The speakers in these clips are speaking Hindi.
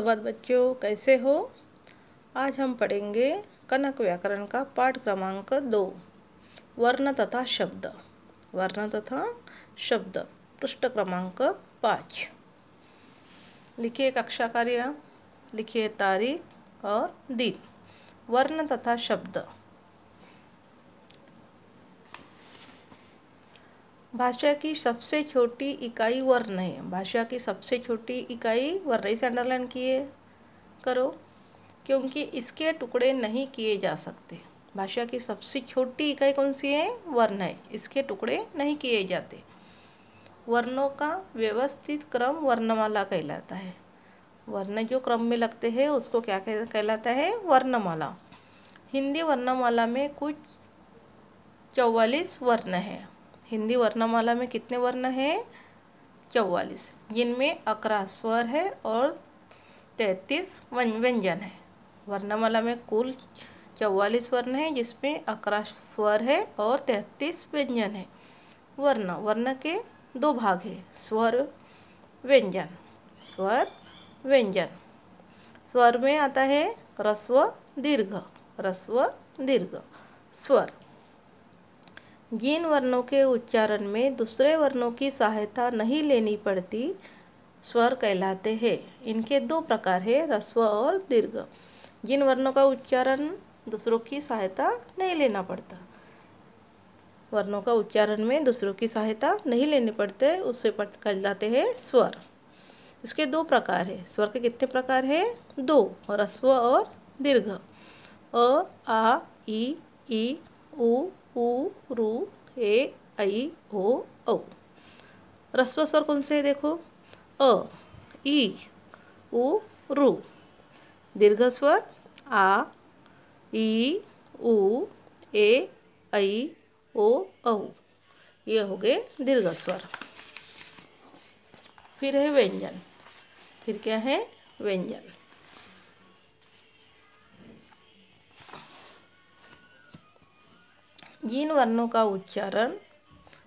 धन्यवाद बच्चों, कैसे हो? आज हम पढ़ेंगे कनक व्याकरण का पाठ क्रमांक दो, वर्ण तथा शब्द। वर्ण तथा शब्द, पृष्ठ क्रमांक पाँच। लिखिए कक्षा कार्य, लिखिए तारीख और दिन। वर्ण तथा शब्द। भाषा की सबसे छोटी इकाई वर्ण है भाषा की सबसे छोटी इकाई वर्ण इसे अंडरलाइन किए करो, क्योंकि इसके टुकड़े नहीं किए जा सकते। भाषा की सबसे छोटी इकाई कौन सी है? वर्ण है इसके टुकड़े नहीं किए जाते। वर्णों का व्यवस्थित क्रम वर्णमाला कहलाता है। वर्ण जो क्रम में लगते हैं, उसको क्या कहलाता है? वर्णमाला। हिंदी वर्णमाला में कुछ चौवालीस वर्ण हैं। हिंदी वर्णमाला में कितने वर्ण हैं? चौवालीस। जिनमें अकरा स्वर है और तैंतीस व्यंजन है। वर्णमाला में कुल चौवालीस वर्ण हैं, जिसमें अकरा स्वर है और तैंतीस व्यंजन है। वर्ण। वर्ण के दो भाग है, स्वर, व्यंजन। स्वर व्यंजन। स्वर में आता है रस्व दीर्घ। रस्व दीर्घ। स्वर। जिन वर्णों के उच्चारण में दूसरे वर्णों की सहायता नहीं लेनी पड़ती, स्वर कहलाते हैं। इनके दो प्रकार है रस्व और दीर्घ। जिन वर्णों का उच्चारण दूसरों की सहायता नहीं लेना पड़ता। वर्णों का उच्चारण में दूसरों की सहायता नहीं लेनी पड़ते, उसे कहलाते हैं स्वर। इसके दो प्रकार है। स्वर के कितने प्रकार है? दो रस्व और दीर्घ। अ, आ, ई ई, उ रु, ए आई ओ, औ। रस्व स्वर कौन से है देखो? अ, ई, उ, रु। दीर्घ स्वर, आ, ई, उ, ए आई ओ, औ। ये हो गए दीर्घ स्वर। फिर है व्यंजन। फिर क्या है? व्यंजन। जिन वर्णों का उच्चारण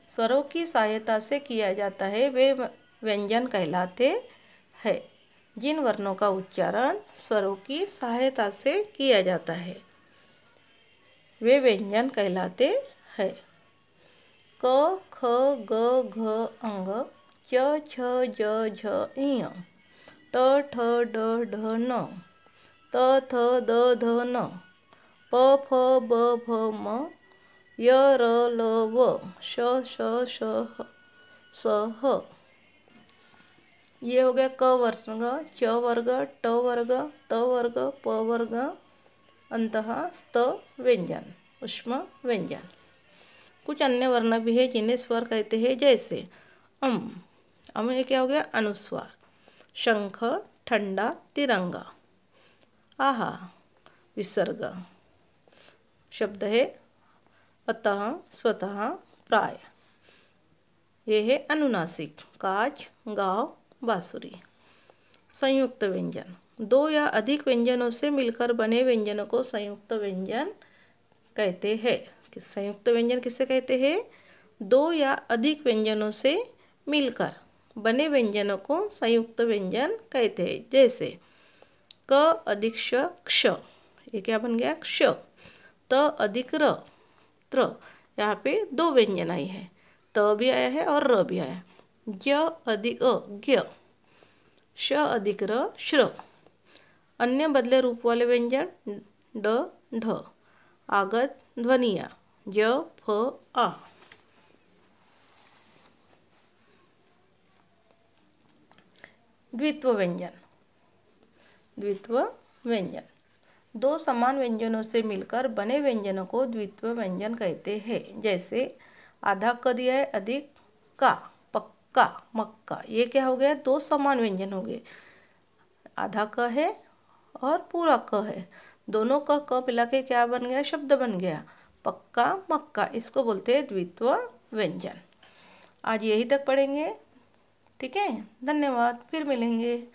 स्वरों की सहायता से किया जाता है, वे व्यंजन कहलाते हैं। जिन वर्णों का उच्चारण स्वरों की सहायता से किया जाता है, वे व्यंजन कहलाते हैं। क, ख, ग, घ अंग च, छ, ज, झ ट, ठ, ड, ढ, न, त, थ, द, ध, न, प, फ, ब, भ, म य र ल व श श श स ह ये हो गया क वर्ग च वर्ग ट वर्ग त वर्ग प वर्ग अंत स्त व्यंजन उष्म व्यंजन कुछ अन्य वर्ण भी है जिन्हें स्वर कहते हैं, जैसे अम। अम ये क्या हो गया? अनुस्वार। शंख, ठंडा, तिरंगा। आहा, विसर्ग। शब्द है अतः स्वतः प्राय। ये है अनुनासिक काज गाव, बांसुरी। संयुक्त व्यंजन। दो या अधिक व्यंजनों से मिलकर बने व्यंजनों को संयुक्त व्यंजन कहते हैं। कि संयुक्त व्यंजन किसे कहते हैं? दो या अधिक व्यंजनों से मिलकर बने व्यंजनों को संयुक्त व्यंजन कहते हैं। जैसे, क अधिक क्ष। ये क्या बन गया? क्ष। त अधिक र। त्र यहाँ पे दो व्यंजन आई है। त भी आया है और र भी आया। ज अधिक अ, ज्ञ। श अधिक र, श्र। अन्य बदले रूप वाले व्यंजन ड, ढ। आगत, ध्वनिया। ज फ आ द्वित्व व्यंजन। द्वित्व व्यंजन। दो समान व्यंजनों से मिलकर बने व्यंजनों को द्वित्व व्यंजन कहते हैं। जैसे, आधा क दिया है अधिक का, पक्का, मक्का। ये क्या हो गया? दो समान व्यंजन हो गए। आधा क है और पूरा क है। दोनों का क मिला के क्या बन गया? शब्द बन गया। पक्का, मक्का। इसको बोलते हैं द्वित्व व्यंजन। आज यही तक पढ़ेंगे। ठीक है? धन्यवाद। फिर मिलेंगे।